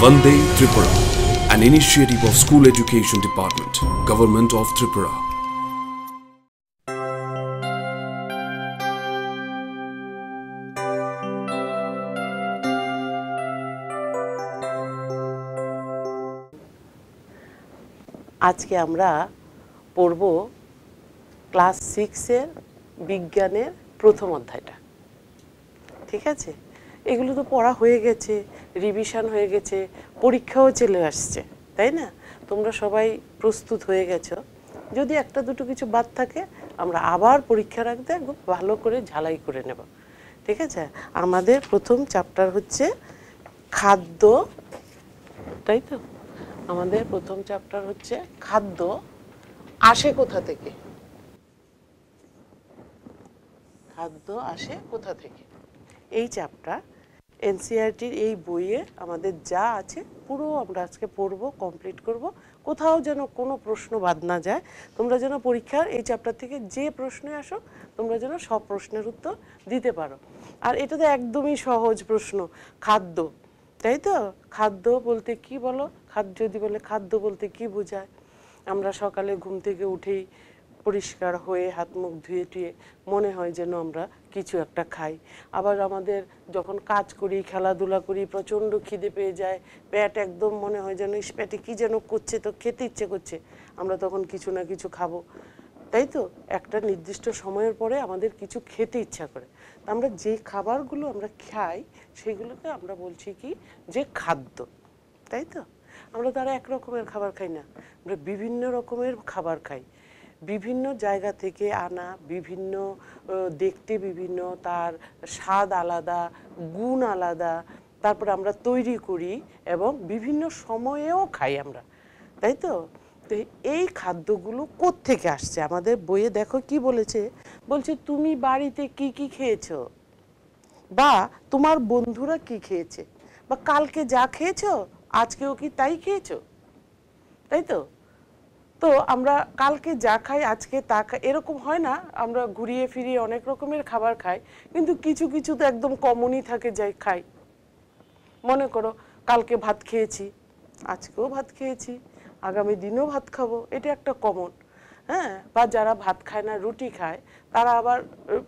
Vande Tripura, an initiative of School Education Department, Government of Tripura. আজকে আমরা পড়ব class সিক্সের বিজ্ঞানের প্রথম অধ্যায়টা ঠিক আছে এগুলো তো পড়া হয়ে গেছে রিভিশন হয়ে গেছে, পরীক্ষাও চলে আসছে, তাই না? তোমরা সবাই প্রস্তুত হয়ে গেছো। যদি একটা দুটো কিছু বাদ থাকে, আমরা আবার পরীক্ষা রাখতে একদম ভালো করে ঝালাই করে নেব। ঠিক আছে? আমাদের প্রথম চ্যাপ্টার হচ্ছে খাদ্য, তাই তো? আমাদের প্রথম চ্যাপ্টার হচ্ছে খাদ্য, আসে কোথা থেকে? খাদ্য আসে কোথা থেকে? এই চ্যাপ্টার এনসিআরটির এই বইয়ে আমাদের যা আছে, পুরো আমরা আজকে পড়ব কমপ্লিট করব। কোথাও যেন কোনো প্রশ্ন বাদ না যায়। তোমরা যেন পরীক্ষার এই চ্যাপ্টার থেকে যে প্রশ্নে আসো, তোমরা যেন সব প্রশ্নের উত্তর দিতে পারো। আর এটা তো একদমই সহজ প্রশ্ন, খাদ্য। তাই তো? খাদ্য বলতে কি বলো? খাদ্য যদি বলে খাদ্য বলতে কি বোঝায়? আমরা সকালে ঘুম থেকে উঠেই পরিষ্কার হয়ে হাত মুখ ধুয়ে টুয়ে মনে হয় যেন আমরা কিছু একটা খাই। আবার আমাদের যখন কাজ করি, খেলাধুলা করি, প্রচণ্ড খিদে পেয়ে যায়, পেট একদম মনে হয় যেন পেটে কী যেন করছে তো খেতে ইচ্ছে করছে, আমরা তখন কিছু না কিছু খাব। তাই তো? একটা নির্দিষ্ট সময়ের পরে আমাদের কিছু খেতে ইচ্ছা করে। আমরা যে খাবারগুলো আমরা খাই, সেগুলোকে আমরা বলছি কি? যে খাদ্য। তাই তো? আমরা তারা এক রকমের খাবার খাই না। আমরা বিভিন্ন রকমের খাবার খাই। বিভিন্ন জায়গা থেকে আনা, বিভিন্ন দেখতে বিভিন্ন, তার স্বাদ আলাদা, গুণ আলাদা, তারপর আমরা তৈরি করি এবং বিভিন্ন সময়েও খাই আমরা। তাই তো? তো এই খাদ্যগুলো থেকে আসছে? আমাদের বইয়ে দেখো কি বলেছে? বলছে, তুমি বাড়িতে কি কি খেয়েছো? বা তোমার বন্ধুরা কি খেয়েছে? বা কালকে যা খেয়েছো, আজকেও কি তাই খেয়েছো? তাই তো? তো আমরা কালকে যা খাই, আজকে তা খাই এরকম হয় না, আমরা ঘুরিয়ে ফিরিয়ে অনেক রকমের খাবার খাই, কিন্তু কিছু কিছু তো একদম কমনই থাকে যাই খাই। মনে করো, কালকে ভাত খেয়েছি, আজকেও ভাত খেয়েছি, আগামী দিনেও ভাত খাব, এটা একটা কমন হ্যাঁ বা যারা ভাত খায় না, রুটি খায়, তারা আবার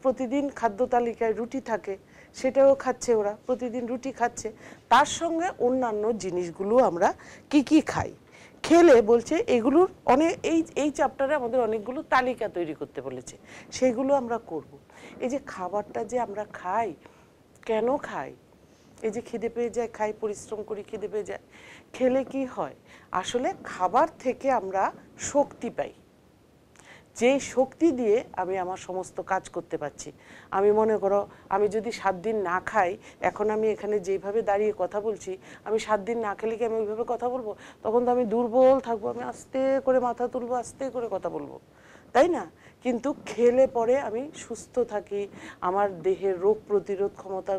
প্রতিদিন খাদ্য তালিকায় রুটি থাকে, সেটাও খাচ্ছে ওরা, প্রতিদিন রুটি খাচ্ছে। তার সঙ্গে অন্যান্য জিনিসগুলো আমরা কি কি খাই? খেলে বলছে, এগুলোর অনেক এই এই চ্যাপ্টারে আমাদের অনেকগুলো তালিকা তৈরি করতে বলেছে। সেগুলো আমরা করব। এই যে খাবারটা যে আমরা খাই, কেন খাই? এই যে খিদে পেয়ে যায়, খাই, পরিশ্রম করি, খিদে পেয়ে যায়, খেলে কি হয়? আসলে খাবার থেকে আমরা শক্তি পাই। যে শক্তি দিয়ে আমি আমার সমস্ত কাজ করতে পারছি। আমি মনে করো, আমি যদি সাত দিন না খাই, এখন আমি এখানে যেভাবে দাঁড়িয়ে কথা বলছি, আমি সাত দিন না খেলে কি আমি ওইভাবে কথা বলব? তখন তো আমি দুর্বল থাকব, আমি আস্তে করে মাথা তুলবো, আস্তে করে কথা বলব। তাই না? কিন্তু খেলে পরে আমি সুস্থ থাকি, আমার দেহের রোগ প্রতিরোধ ক্ষমতা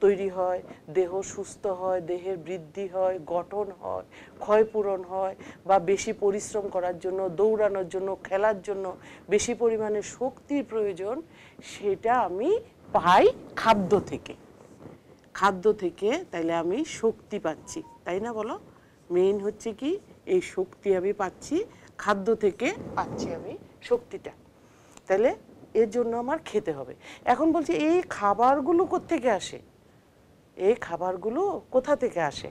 তৈরি হয়, দেহ সুস্থ হয়, দেহের বৃদ্ধি হয়, গঠন হয়, ক্ষয়পূরণ হয় বা বেশি পরিশ্রম করার জন্য, দৌড়ানোর জন্য, খেলার জন্য বেশি পরিমাণে শক্তির প্রয়োজন, সেটা আমি পাই খাদ্য থেকে। খাদ্য থেকে তাইলে আমি শক্তি পাচ্ছি, তাই না বলো? মেইন হচ্ছে কি, এই শক্তি আমি পাচ্ছি, খাদ্য থেকে পাচ্ছি আমি শক্তিটা। তাহলে এর জন্য আমার খেতে হবে। এখন বলছি, এই খাবারগুলো কোত্থেকে আসে? এই খাবারগুলো কোথা থেকে আসে?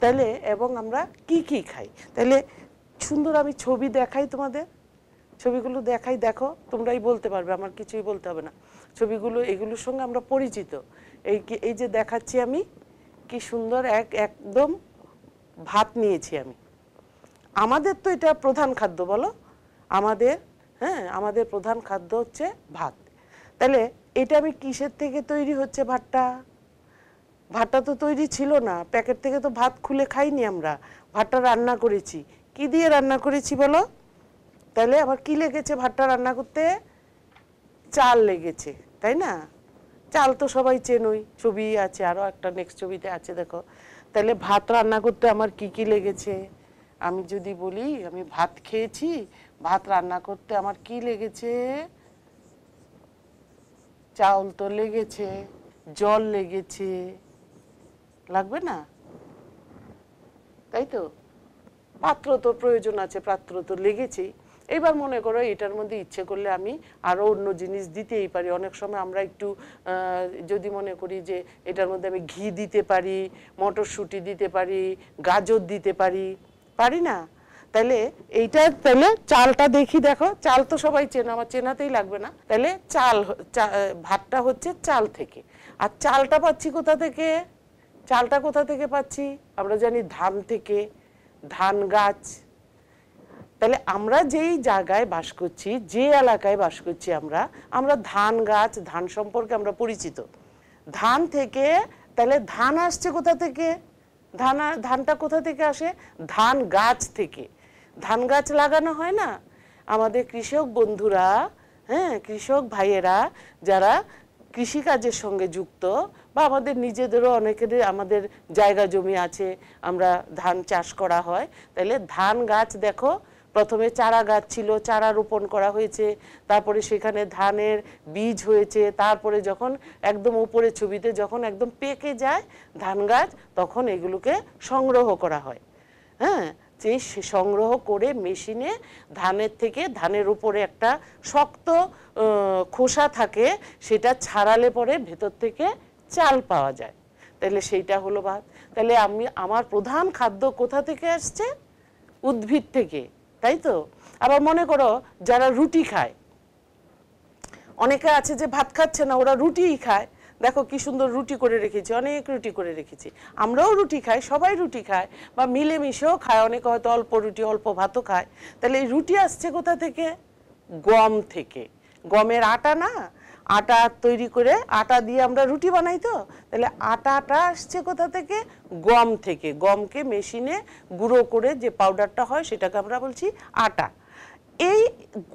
তাহলে এবং আমরা কি কি খাই? তাহলে সুন্দর আমি ছবি দেখাই তোমাদের। ছবিগুলো দেখাই, দেখো, তোমরাই বলতে পারবে, আমার কিছুই বলতে হবে না। ছবিগুলো, এগুলোর সঙ্গে আমরা পরিচিত। এই এই যে দেখাচ্ছি আমি, কি সুন্দর এক, একদম ভাত নিয়েছি আমি। আমাদের তো এটা প্রধান খাদ্য, বলো? আমাদের হ্যাঁ আমাদের প্রধান খাদ্য হচ্ছে ভাত। তাহলে এটা আমি কিসের থেকে তৈরি হচ্ছে ভাতটা? ভাতটা তো তৈরি ছিল না। প্যাকেট থেকে তো ভাত খুলে খাইনি আমরা। ভাতটা রান্না করেছি। কি দিয়ে রান্না করেছি বলো? তাহলে আবার কি লেগেছে ভাতটা রান্না করতে? চাল লেগেছে, তাই না? চাল তো সবাই চেনই। ছবি আছে আরও একটা নেক্সট ছবিতে আছে, দেখো। তাহলে ভাত রান্না করতে আমার কি কি লেগেছে? আমি যদি বলি, আমি ভাত খেয়েছি, ভাত রান্না করতে আমার কি লেগেছে? চাউল তো লেগেছে, জল লেগেছে লাগবে না? তাই তো? পাত্র তো প্রয়োজন আছে, পাত্র তো লেগেছেই। এবার মনে করো এটার মধ্যে ইচ্ছে করলে আমি আরও অন্য জিনিস দিতেই পারি। অনেক সময় আমরা একটু যদি মনে করি যে এটার মধ্যে আমি ঘি দিতে পারি, মটরশুঁটি দিতে পারি, গাজর দিতে পারি পারি না? তাহলে এইটা তাহলে চালটা দেখি দেখো। চাল তো সবাই চেনা, আমার চেনাতেই লাগবে না। তাহলে চাল ভাতটা হচ্ছে চাল থেকে। আর চালটা পাচ্ছি কোথা থেকে? চালটা কোথা থেকে পাচ্ছি? আমরা জানি ধান থেকে, ধান গাছ। তাহলে আমরা যেই জায়গায় বাস করছি, যে এলাকায় বাস করছি আমরা আমরা ধান গাছ, ধান সম্পর্কে আমরা পরিচিত। ধান থেকে, তাহলে ধান আসছে কোথা থেকে? ধান ধানটা কোথা থেকে আসে? ধান গাছ থেকে। ধান গাছ লাগানো হয় না? আমাদের কৃষক বন্ধুরা হ্যাঁ কৃষক ভাইয়েরা যারা কৃষিকাজের সঙ্গে যুক্ত বা আমাদের নিজেদেরও অনেকের আমাদের জায়গা জমি আছে, আমরা ধান চাষ করা হয়। তাহলে ধান গাছ দেখো, প্রথমে চারা গাছ ছিল, চারা রোপণ করা হয়েছে, তারপরে সেখানে ধানের বীজ হয়েছে, তারপরে যখন একদম উপরে ছবিতে যখন একদম পেকে যায় ধান গাছ, তখন এগুলোকে সংগ্রহ করা হয়। হ্যাঁ যে সংগ্রহ করে মেশিনে ধানের থেকে ধানের উপরে একটা শক্ত খোসা থাকে, সেটা ছাড়ালে পরে ভেতর থেকে চাল পাওয়া যায়। তাহলে সেইটা হলো ভাত তাহলে আমি, আমার প্রধান খাদ্য কোথা থেকে আসছে? উদ্ভিদ থেকে, তাই তো? আবার মনে করো, যারা রুটি খায়, অনেকে আছে যে ভাত খাচ্ছে না, ওরা রুটিই খায়। দেখো কি সুন্দর রুটি করে রেখেছি, অনেক রুটি করে রেখেছি। আমরাও রুটি খাই, সবাই রুটি খায়, বা মিলেমিশেও খায়। অনেকে হয়তো অল্প রুটি, অল্প ভাতও খায়। তাহলে এই রুটি আসছে কোথা থেকে? গম থেকে। গমের আটা না? আটা তৈরি করে আটা দিয়ে আমরা রুটি বানাই তো? তাহলে আটাটা আসছে কোথা থেকে? গম থেকে। গমকে মেশিনে গুঁড়ো করে যে পাউডারটা হয় সেটাকে আমরা বলছি আটা। এই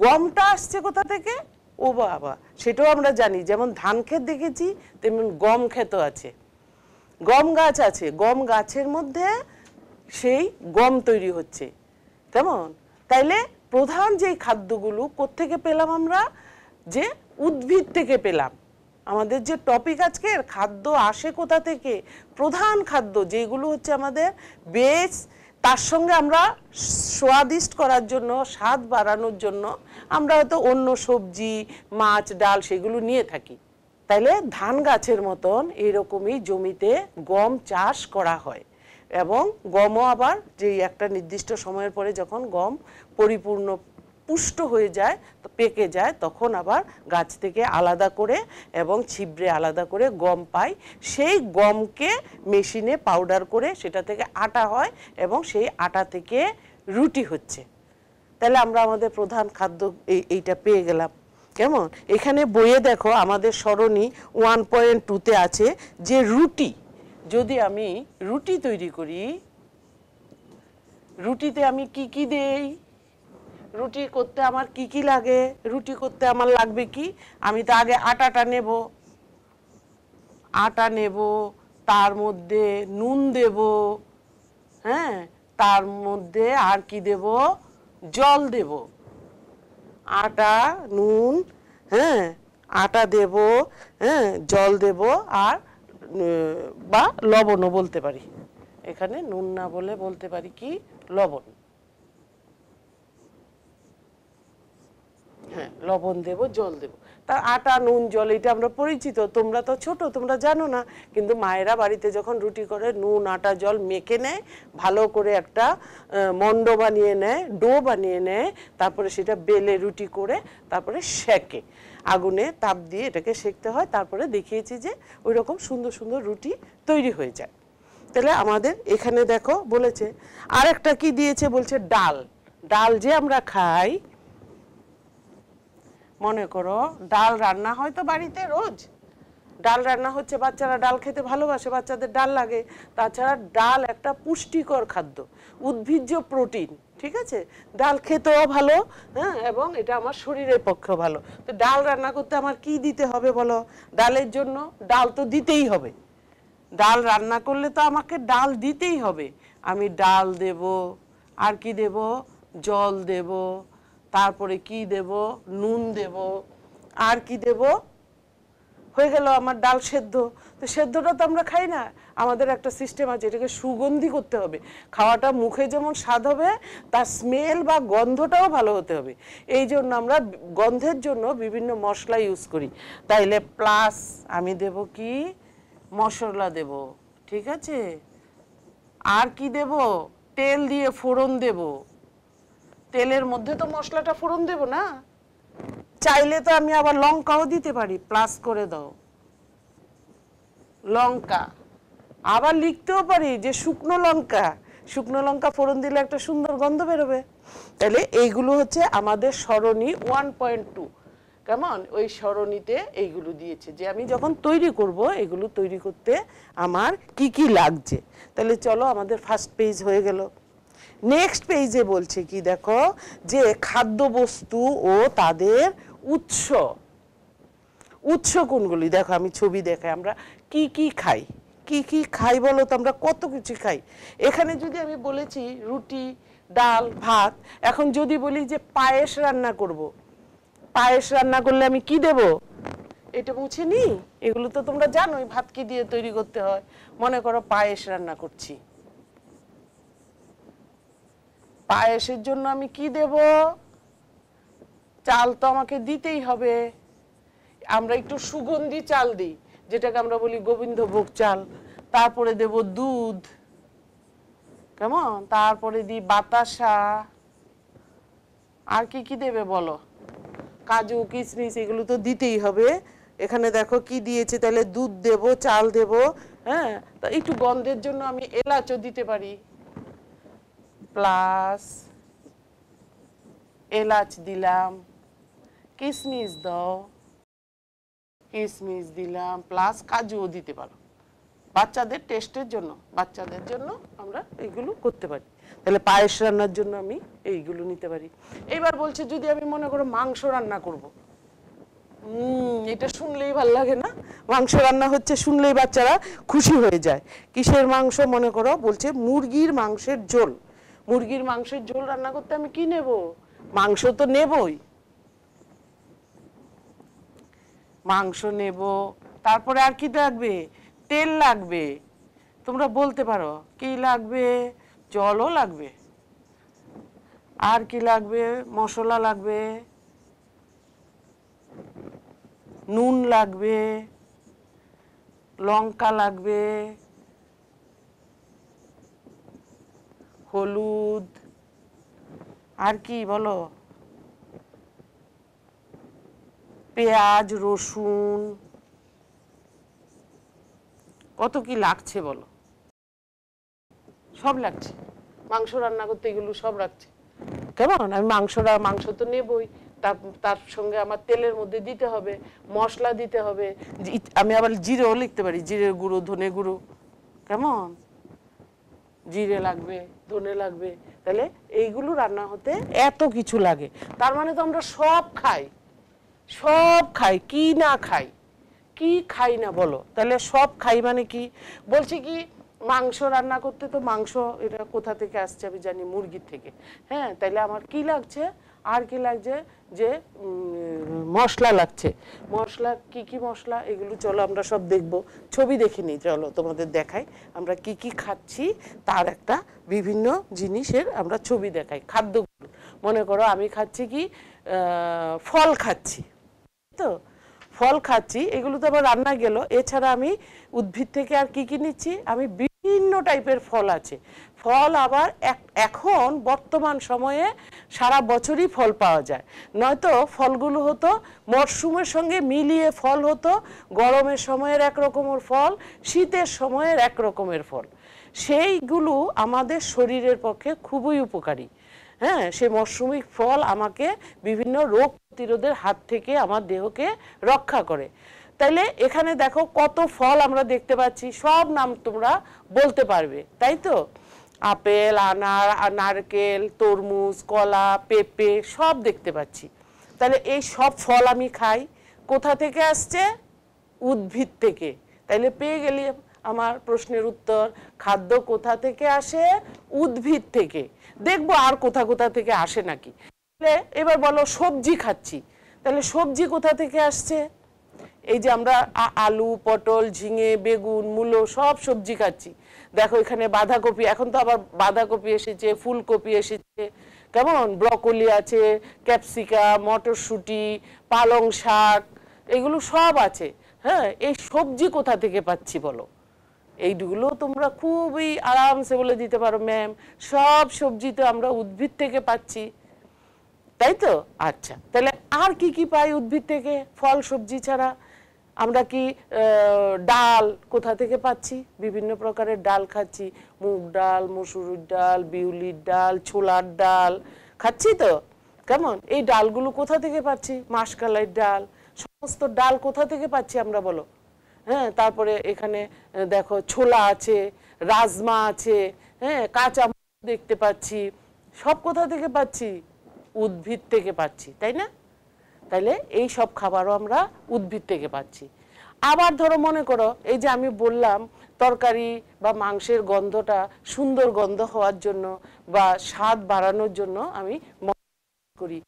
গমটা আসছে কোথা থেকে? ও বাবা, সেটাও আমরা জানি। যেমন ধান ক্ষেত দেখেছি, তেমন গম ক্ষেতও আছে। গম গাছ আছে। গম গাছের মধ্যে সেই গম তৈরি হচ্ছে। তেমন তাইলে প্রধান যেই খাদ্যগুলো কোত্থেকে পেলাম আমরা? যে উদ্ভিদ থেকে পেলাম। আমাদের যে টপিক আজকের খাদ্য আসে কোথা থেকে? প্রধান খাদ্য যেগুলো হচ্ছে আমাদের বেস তার সঙ্গে আমরা স্বাদিষ্ট করার জন্য, স্বাদ বাড়ানোর জন্য আমরা হয়তো অন্য সবজি, মাছ, ডাল সেগুলো নিয়ে থাকি। তাইলে ধান গাছের মতন এরকমই জমিতে গম চাষ করা হয় এবং গমও আবার যে একটা নির্দিষ্ট সময়ের পরে যখন গম পরিপূর্ণ পুষ্ট হয়ে যায় পেকে যায়, তখন আবার গাছ থেকে আলাদা করে এবং ছিবড়ে আলাদা করে গম পাই সেই গমকে মেশিনে পাউডার করে সেটা থেকে আটা হয় এবং সেই আটা থেকে রুটি হচ্ছে। তাহলে আমরা আমাদের প্রধান খাদ্য এই, এইটা পেয়ে গেলাম। কেমন? এখানে বইয়ে দেখো আমাদের সরণি ওয়ান পয়েন্ট টুতে আছে যে রুটি, যদি আমি রুটি তৈরি করি, রুটিতে আমি কি কি দেই? রুটি করতে আমার কি কি লাগে? রুটি করতে আমার লাগবে কি? আমি তো আগে আটাটা নেব। আটা নেব, তার মধ্যে নুন দেব হ্যাঁ? তার মধ্যে আর কি দেব? জল দেব। আটা, নুন হ্যাঁ? আটা দেব হ্যাঁ? জল দেব আর বা লবণও বলতে পারি। এখানে নুন না বলে বলতে পারি কি? লবণ। হ্যাঁ লবণ দেব, জল দেব। তার আটা, নুন, জল, এটা আমরা পরিচিত, তোমরা তো ছোট, তোমরা জানো না। কিন্তু মায়েরা বাড়িতে যখন রুটি করে, নুন, আটা, জল মেখে নেয়, ভালো করে একটা মণ্ড বানিয়ে নেয়, ডো বানিয়ে নেয়, তারপরে সেটা বেলে রুটি করে, তারপরে সেকে। আগুনে তাপ দিয়ে এটাকে সেকতে হয়, তারপরে দেখিয়েছি যে ওই রকম সুন্দর সুন্দর রুটি তৈরি হয়ে যায়। তাহলে আমাদের এখানে দেখো বলেছে আর একটা কি দিয়েছে? বলছে ডাল। ডাল যে আমরা খাই মনে করো, ডাল রান্না হয় তো বাড়িতে রোজ। ডাল রান্না হচ্ছে, বাচ্চারা ডাল খেতে ভালোবাসে, বাচ্চাদের ডাল লাগে। তাছাড়া ডাল একটা পুষ্টিকর খাদ্য, উদ্ভিজ্জ প্রোটিন, ঠিক আছে? ডাল খেতেও ভালো হ্যাঁ এবং এটা আমার শরীরের পক্ষে ভালো। তো ডাল রান্না করতে আমার কি দিতে হবে বলো? ডালের জন্য ডাল তো দিতেই হবে। ডাল রান্না করলে তো আমাকে ডাল দিতেই হবে। আমি ডাল দেব, আর কি দেব? জল দেব তারপরে কি দেব? নুন দেব। আর কি দেব? হয়ে গেল আমার ডাল সেদ্ধ। তো সেদ্ধটা তো আমরা খাই না। আমাদের একটা সিস্টেম আছে, এটাকে সুগন্ধি করতে হবে। খাওয়াটা মুখে যেমন স্বাদ হবে, তার স্মেল বা গন্ধটাও ভালো হতে হবে। এই জন্য আমরা গন্ধের জন্য বিভিন্ন মশলা ইউজ করি। তাইলে প্লাস আমি দেব কি? মশলা দেব। ঠিক আছে? আর কি দেব? তেল দিয়ে ফোড়ন দেব। তেলের মধ্যে তো মশলাটা ফোড়ন দেব না। চাইলে তো আমি আবার লঙ্কাও দিতে পারি প্লাস করে দাও। লঙ্কা। আবার লিখতেও পারি যে শুকনো লঙ্কা। শুকনো লঙ্কা ফোড়ন দিলে একটা সুন্দর গন্ধ বেরোবে। তাহলে এইগুলো হচ্ছে আমাদের সরণি ওয়ান পয়েন্ট টু কেমন? ওই সরণিতে এইগুলো দিয়েছে। যে আমি যখন তৈরি করব, এগুলো তৈরি করতে আমার কি কি লাগছে? তাহলে চলো আমাদের ফার্স্ট পেজ হয়ে গেল। নেক্সট পেজে বলছে কি, দেখো, যে খাদ্যবস্তু ও তাদের উৎস। উৎস কোনগুলি? দেখো, আমি ছবি দেখাই, আমরা কি কি খাই? কি কি খাই বলো তো, আমরা কত কিছু খাই। এখানে যদি আমি বলেছি রুটি, ডাল, ভাত, এখন যদি বলি যে পায়েস রান্না করব, পায়েস রান্না করলে আমি কি দেব? এটা মুছে নি? এগুলো তো তোমরা জানোই, ভাত কি দিয়ে তৈরি করতে হয়। মনে করো পায়েস রান্না করছি। পায়েসের জন্য আমি কি দেব? চাল তো আমাকে দিতেই হবে। আমরা একটু সুগন্ধি চাল দিই, যেটাকে আমরা বলি গোবিন্দভোগ চাল। তারপরে দেব দুধ। কেমন? তারপরে দিই বাতাসা। আর কি কি দেবে বলো? কাজু কিশমিশ এগুলো তো দিতেই হবে। এখানে দেখো কি দিয়েছে, তাহলে দুধ দেব, চাল দেব হ্যাঁ? তা একটু গন্ধের জন্য আমি এলাচও দিতে পারি। প্লাস এলাচ দিলাম কিশমিশ দাও কিশমিশ দিলাম প্লাস কাজুও দিতে পারো। বাচ্চাদের টেস্টের জন্য, বাচ্চাদের জন্য আমরা এইগুলো করতে পারি। তাহলে পায়েস রান্নার জন্য আমি এইগুলো নিতে পারি। এবার বলছে, যদি আমি মনে করো মাংস রান্না করব। এটা শুনলেই ভালো লাগে না। মাংস রান্না হচ্ছে, শুনলেই বাচ্চারা খুশি হয়ে যায়। কিসের মাংস মনে করো? বলছে মুরগির মাংসের ঝোল। মুরগির মাংসের ঝোল রান্না করতে আমি কি নেব? মাংস তো নেবই। মাংস নেব, তারপরে আর কি লাগবে? তেল লাগবে। তোমরা বলতে পারো, কি লাগবে? জলও লাগবে। আর কি লাগবে? মশলা লাগবে। নুন লাগবে। লঙ্কা লাগবে। হলুদ। আর কি বলো? পেঁয়াজ, রসুন। কত কি লাগছে বলো? সব লাগছে। মাংস রান্না করতে এগুলো সব রাখছে কেমন? আমি মাংসটা মাংস তো নেবই। তার তার সঙ্গে আমার তেলের মধ্যে দিতে হবে, মশলা দিতে হবে। আমি আবার জিরেও লিখতে পারি, জিরের গুঁড়ো, ধনে গুঁড়ো। কেমন? জিরে লাগবে, ধনে লাগবে, তাহলে এইগুলো রান্না হতে এত কিছু লাগে। তার মানে তো আমরা সব খাই সব খাই, কি না খাই, কি খাই না বলো? তাহলে সব খাই মানে কি? বলছি কি, মাংস রান্না করতে তো মাংস এটা কোথা থেকে আসছে আমি জানি মুরগির থেকে। হ্যাঁ তাহলে আমার কি লাগছে? আর কি লাগছে? যে মশলা লাগছে। মশলা, কি কি মশলা, এগুলো চলো আমরা সব দেখব। ছবি দেখে নিই, চলো তোমাদের দেখাই। আমরা কি কি খাচ্ছি, তার একটা বিভিন্ন জিনিসের আমরা ছবি দেখাই। খাদ্যগুলো। মনে করো আমি খাচ্ছি কি ফল খাচ্ছি। তো, ফল খাচ্ছি, এগুলো তো আবার রান্না গেল। এছাড়া আমি উদ্ভিদ থেকে আর কি কি নিচ্ছি? আমি বিভিন্ন টাইপের ফল আছে। ফল আবার এখন বর্তমান সময়ে সারা বছরই ফল পাওয়া যায়। নয়তো ফলগুলো হতো, মরশুমের সঙ্গে মিলিয়ে ফল হতো, গরমের সময়ের এক রকমের ফল, শীতের সময়ের এক রকমের ফল। সেইগুলো আমাদের শরীরের পক্ষে খুবই উপকারী। হ্যাঁ সে মরশুমিক ফল আমাকে বিভিন্ন রোগ প্রতিরোধের হাত থেকে আমার দেহকে রক্ষা করে। তাইলে এখানে দেখো কত ফল আমরা দেখতে পাচ্ছি, সব নাম তোমরা বলতে পারবে, তাই তো? আপেল, আনার, নারকেল, তরমুজ, কলা, পেঁপে, সব দেখতে পাচ্ছি। তাহলে এই সব ফল আমি খাই, কোথা থেকে আসছে? উদ্ভিদ থেকে। তাইলে পেয়ে গেলি আমার প্রশ্নের উত্তর, খাদ্য কোথা থেকে আসে? উদ্ভিদ থেকে। দেখব আর কোথা কোথা থেকে আসে নাকি। এবার বলো সবজি খাচ্ছি। তাহলে সবজি কোথা থেকে আসছে? এই যে আমরা আলু, পটল, ঝিঙে, বেগুন, মূলো সব সবজি খাচ্ছি। দেখো এখানে বাঁধাকপি, এখন তো আবার বাঁধাকপি এসেছে, ফুলকপি এসেছে। কেমন? ব্রকলি আছে, ক্যাপসিকাম, মটরশুঁটি, পালং শাক, এগুলো সব আছে। হ্যাঁ এই সবজি কোথা থেকে পাচ্ছি বলো? এইগুলো তোমরা খুবই আরামসে বলে দিতে পারো ম্যাম সব সবজি তো আমরা উদ্ভিদ থেকে পাচ্ছি। তাই তো? আচ্ছা তাহলে আর কি কি পাই উদ্ভিদ থেকে? ফল, সবজি ছাড়া? আমরা কি ডাল কোথা থেকে পাচ্ছি? বিভিন্ন প্রকারের ডাল খাচ্ছি। মুগ ডাল, মসুরির ডাল, বিউলির ডাল, ছোলার ডাল খাচ্ছি তো? কেমন? এই ডালগুলো কোথা থেকে পাচ্ছি? মাসকালাই ডাল। সমস্ত ডাল কোথা থেকে পাচ্ছি আমরা বলো? হ্যাঁ তারপরে এখানে দেখো ছোলা আছে, রাজমা আছে হ্যাঁ কাঁচা দেখতে পাচ্ছি। সব কোথা থেকে পাচ্ছি? উদ্ভিদ থেকে পাচ্ছি, তাই না? তাইলে এই সব খাবারও আমরা উদ্ভিদ থেকে পাচ্ছি। আবার ধরো মনে করো, এই যে আমি বললাম, তরকারি বা মাংসের গন্ধটা সুন্দর গন্ধ হওয়ার জন্য বা স্বাদ বাড়ানোর জন্য আমি করি।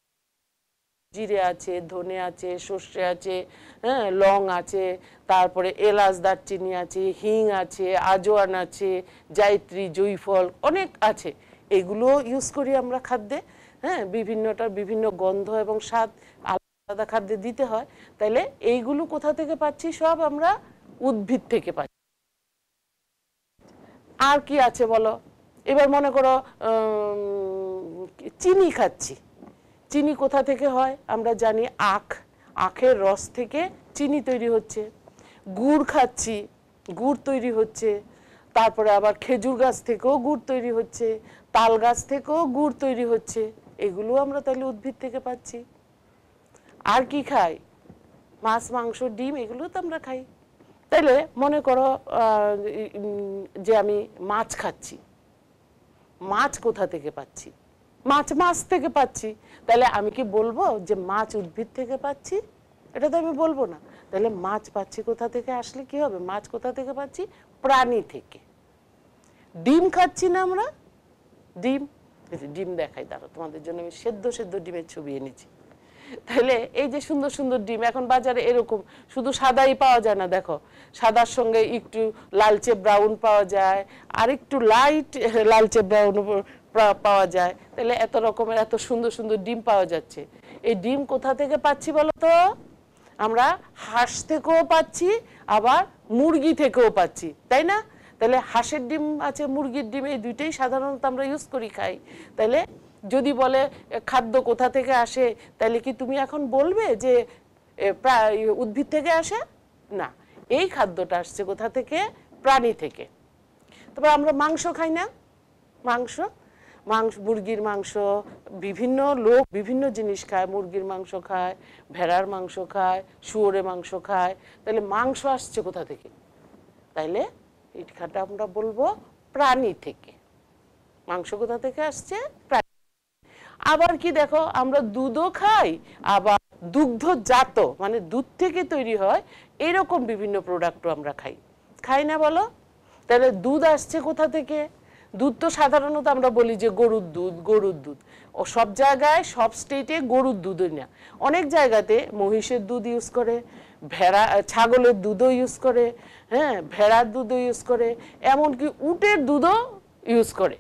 জিরে আছে, ধনে আছে, সর্ষে আছে হ্যাঁ লং আছে, তারপরে এলাচ, দারচিনি আছে, হিং আছে আজওয়ান আছে, জায়ত্রী, জয়ফল অনেক আছে। এগুলো ইউজ করি আমরা খাদ্যে হ্যাঁ বিভিন্নটা বিভিন্ন গন্ধ এবং স্বাদ আলাদা খাদ্যে দিতে হয় তাহলে এইগুলো কোথা থেকে পাচ্ছি? সব আমরা উদ্ভিদ থেকে পাচ্ছি। আর কি আছে বলো? এবার মনে করো চিনি খাচ্ছি। চিনি কোথা থেকে হয়? আমরা জানি আখ। আখের রস থেকে চিনি তৈরি হচ্ছে। গুড় খাচ্ছি, গুড় তৈরি হচ্ছে। তারপরে আবার খেজুর গাছ থেকেও গুড় তৈরি হচ্ছে। তাল গাছ থেকেও গুড় তৈরি হচ্ছে। এগুলো আমরা তাহলে উদ্ভিদ থেকে পাচ্ছি। আর কি খাই? মাছ, মাংস, ডিম এগুলো তো আমরা খাই। তাইলে মনে করো যে আমি মাছ খাচ্ছি। মাছ কোথা থেকে পাচ্ছি? মাছ মাছ থেকে পাচ্ছি। তাহলে আমি কি বলব যে মাছ উদ্ভিদ থেকে পাচ্ছি? এটা তো আমি বলব না। তাহলে মাছ পাচ্ছি কোথা থেকে? আসলে কি হবে? মাছ কোথা থেকে পাচ্ছি? প্রাণী থেকে। ডিম খাচ্ছি না আমরা? ডিম? ডিম দেখাই দাঁড়ো তোমাদের জন্য আমি সেদ্ধ সেদ্ধ ডিমের ছবি এনেছি। তাহলে এই যে সুন্দর সুন্দর ডিম, এখন বাজারে এরকম, শুধু সাদাই পাওয়া যায় না, দেখো। সাদার সঙ্গে একটু লালচে ব্রাউন পাওয়া যায় আর একটু লাইট লালচে ব্রাউন পাওয়া যায়। তাহলে এত রকমের, এত সুন্দর সুন্দর ডিম পাওয়া যাচ্ছে। এই ডিম কোথা থেকে পাচ্ছি বলো তো? আমরা হাঁস থেকেও পাচ্ছি, আবার মুরগি থেকেও পাচ্ছি, তাই না? তাহলে হাঁসের ডিম আছে, মুরগির ডিম, এই দুইটাই সাধারণত আমরা ইউজ করি, খাই। তাহলে যদি বলে খাদ্য কোথা থেকে আসে? তাহলে কি তুমি এখন বলবে যে উদ্ভিদ থেকে আসে? না, এই খাদ্যটা আসছে কোথা থেকে? প্রাণী থেকে। তবে আমরা মাংস খাই না। মাংস? মাংস, মুরগির মাংস, বিভিন্ন লোক বিভিন্ন জিনিস খায়। মুরগির মাংস খায়, ভেড়ার মাংস খায়, শুয়োরের মাংস খায়। তাহলে মাংস আসছে কোথা থেকে? তাইলে ইটখাটা আমরা বলব প্রাণী থেকে। মাংস কোথা থেকে আসছে? প্রাণী আবার কি দেখো, আমরা দুধও খাই, আবার দুগ্ধজাত মানে দুধ থেকে তৈরি হয়, এরকম বিভিন্ন প্রোডাক্টও আমরা খাই। খাই না বলো? তাহলে দুধ আসছে কোথা থেকে? দুধ তো সাধারণত আমরা বলি যে গরুর দুধ গরুর দুধ। ও সব জায়গায়, সব স্টেটে গরুর দুধই না। অনেক জায়গাতে মহিষের দুধ ইউজ করে, ভেড়া, ছাগলের দুধও ইউজ করে হ্যাঁ ভেড়ার দুধও ইউজ করে, এমনকি উটের দুধও ইউজ করে।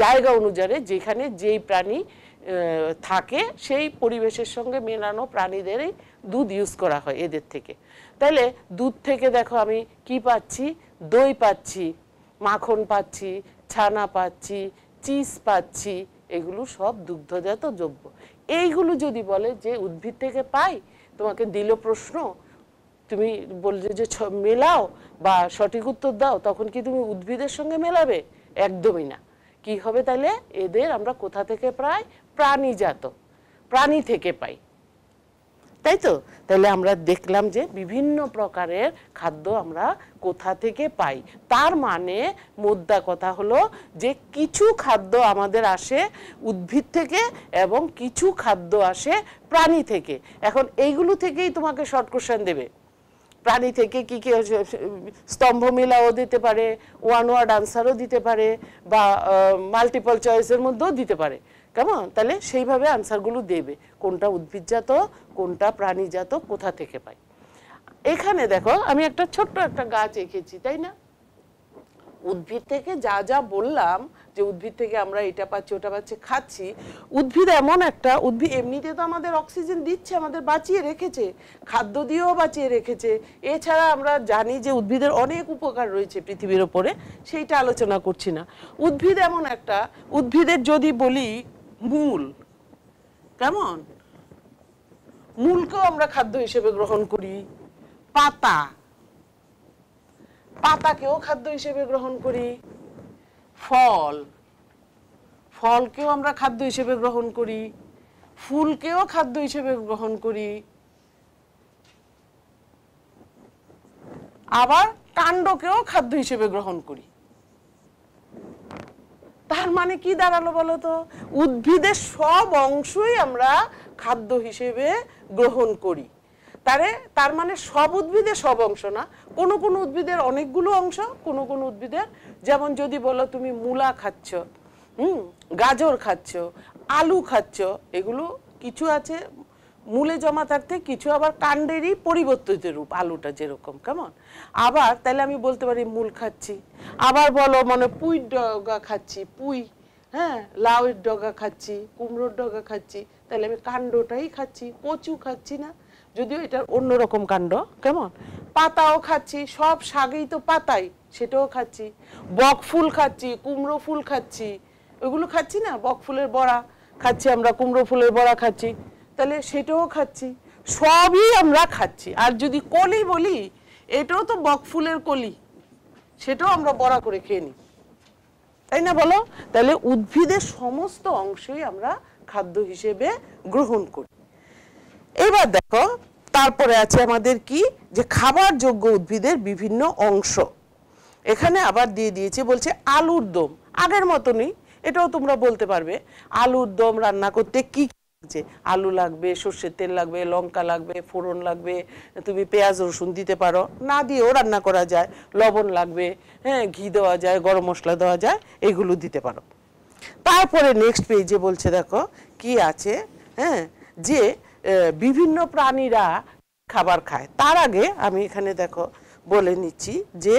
জায়গা অনুযায়ী যেখানে যেই প্রাণী থাকে, সেই পরিবেশের সঙ্গে মেলানো প্রাণীদেরই দুধ ইউজ করা হয় এদের থেকে। তাহলে দুধ থেকে দেখো আমি কি পাচ্ছি? দই পাচ্ছি, মাখন পাচ্ছি, ছানা পাচ্ছি, চিজ পাচ্ছি, এগুলো সব দুগ্ধজাত দ্রব্য। এইগুলো যদি বলে যে উদ্ভিদ থেকে পাই, তোমাকে দিল প্রশ্ন, তুমি বললে যে মেলাও, বা সঠিক উত্তর দাও, তখন কি তুমি উদ্ভিদের সঙ্গে মেলাবে? একদমই না। কি হবে তাহলে? এদের আমরা কোথা থেকে প্রায় প্রাণীজাত। প্রাণী থেকে পাই। তাই তো? তাহলে আমরা দেখলাম যে বিভিন্ন প্রকারের খাদ্য আমরা কোথা থেকে পাই। তার মানে মোদ্দা কথা হলো যে কিছু খাদ্য আমাদের আসে উদ্ভিদ থেকে এবং কিছু খাদ্য আসে প্রাণী থেকে। এখন এইগুলো থেকেই তোমাকে শর্ট কোশ্চেন দেবে। প্রাণী থেকে কি কি হচ্ছে, স্তম্ভ মেলাও দিতে পারে ওয়ান ওয়ার্ড আনসারও দিতে পারে বা মাল্টিপল চয়েসের মধ্যেও দিতে পারে। কেমন তাহলে সেইভাবে আনসারগুলো দেবে কোনটা উদ্ভিদজাত কোনটা প্রাণীজাত কোথা থেকে পাই এখানে দেখো আমি একটা ছোট্ট একটা গাছ এঁকেছি তাই না? উদ্ভিদ থেকে যা যা বললাম যে উদ্ভিদ থেকে আমরা এটা পাচ্ছি, ওটা পাচ্ছি, খাচ্ছি, উদ্ভিদ এমন একটা, উদ্ভিদ এমনিতে তো আমাদের অক্সিজেন দিচ্ছে, আমাদের বাঁচিয়ে রেখেছে, খাদ্য দিয়েও বাঁচিয়ে রেখেছে। এছাড়া আমরা জানি যে উদ্ভিদের অনেক উপকার রয়েছে পৃথিবীর ওপরে, সেইটা আলোচনা করছি না। উদ্ভিদ এমন একটা, উদ্ভিদের যদি বলি মূল, কেমন? মূলকেও আমরা খাদ্য হিসেবে গ্রহণ করি। পাতা পাতাকেও খাদ্য হিসেবে গ্রহণ করি। ফল। ফলকেও আমরা খাদ্য হিসেবে গ্রহণ করি। ফুলকেও খাদ্য হিসেবে গ্রহণ করি। আবার কাণ্ডকেও খাদ্য হিসেবে গ্রহণ করি। তার মানে কি দাঁড়াল বলো তো? উদ্ভিদের সব অংশই আমরা খাদ্য হিসেবে গ্রহণ করি। তারে তার মানে সব উদ্ভিদে সব অংশ না। কোনো কোনো উদ্ভিদের অনেকগুলো অংশ, কোনো কোনো উদ্ভিদের, যেমন যদি বলো তুমি মূলা খাচ্ছ, হুম, গাজর খাচ্ছ, আলু খাচ্ছ, এগুলো কিছু আছে মূলে জমা থাকতে কিছু আবার কাণ্ডেরই পরিবর্তিত রূপ, আলুটা যেরকম, কেমন? আবার তাহলে আমি বলতে পারি মূল খাচ্ছি। আবার বলো মানে পুই ডগা খাচ্ছি, পুই হ্যাঁ লাউয়ের ডগা খাচ্ছি, কুমড়োর ডগা খাচ্ছি তাহলে আমি কাণ্ডটাই খাচ্ছি, কচু খাচ্ছি না। যদিও এটার অন্যরকম কাণ্ড, কেমন? পাতাও খাচ্ছি, সব শাকেই তো পাতাই, সেটাও খাচ্ছি। বক ফুল খাচ্ছি, কুমড়ো ফুল খাচ্ছি ওগুলো খাচ্ছি না? বক ফুলের বড়া খাচ্ছি আমরা, কুমড়ো ফুলের বড়া খাচ্ছি, তাহলে সেটাও খাচ্ছি, সবই আমরা খাচ্ছি। আর যদি কলি বলি, এটাও তো বক ফুলের কলি, সেটাও আমরা বড়া করে খেয়ে নিই। তাই না বলো? তাহলে উদ্ভিদের সমস্ত অংশই আমরা খাদ্য হিসেবে গ্রহণ করি। এবার দেখো, তারপরে আছে আমাদের কি? যে খাবার যোগ্য উদ্ভিদের বিভিন্ন অংশ। এখানে আবার দিয়ে দিয়েছে, বলছে আলুর দম। আগের মতনই, এটাও তোমরা বলতে পারবে। আলুর দম রান্না করতে কি লাগছে? আলু লাগবে, সর্ষের তেল লাগবে, লঙ্কা লাগবে, ফোড়ন লাগবে, তুমি পেঁয়াজ, রসুন দিতে পারো। না দিয়েও রান্না করা যায়। লবণ লাগবে হ্যাঁ ঘি দেওয়া যায়, গরম মশলা দেওয়া যায়, এগুলো দিতে পারো। তারপরে নেক্সট পেজে বলছে দেখো, কি আছে? হ্যাঁ যে বিভিন্ন প্রাণীরা খাবার খায়। তার আগে আমি এখানে দেখো বলে নিচ্ছি যে